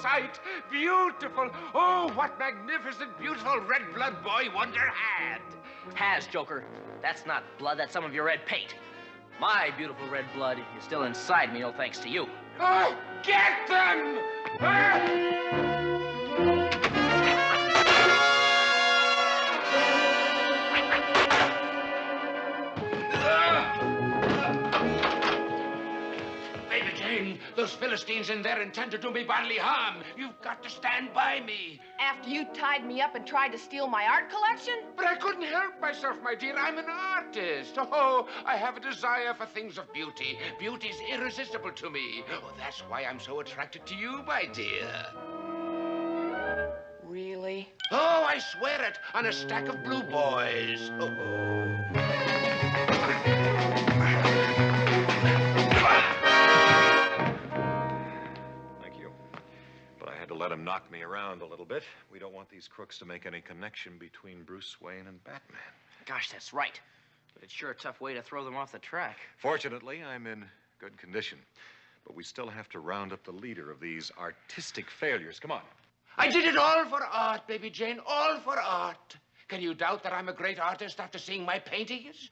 sight. Beautiful. Oh, what magnificent, beautiful red blood boy Wonder had. Has, Joker. That's not blood, that's some of your red paint. My beautiful red blood is still inside me, no thanks to you. Oh, get them! Baby Jane, those Philistines in there intend to do me bodily harm. You've got to stand by me. After you tied me up and tried to steal my art collection? But I couldn't help myself, my dear. I'm an artist. Oh, I have a desire for things of beauty. Beauty's irresistible to me. Oh, that's why I'm so attracted to you, my dear. Really? Oh, I swear it on a stack of blue boys. Oh. Thank to let him knock me around a little bit. We don't want these crooks to make any connection between Bruce Wayne and Batman. Gosh, that's right. But it's sure a tough way to throw them off the track. Fortunately, I'm in good condition. But we still have to round up the leader of these artistic failures. Come on. I did it all for art, baby Jane, all for art. Can you doubt that I'm a great artist after seeing my paintings?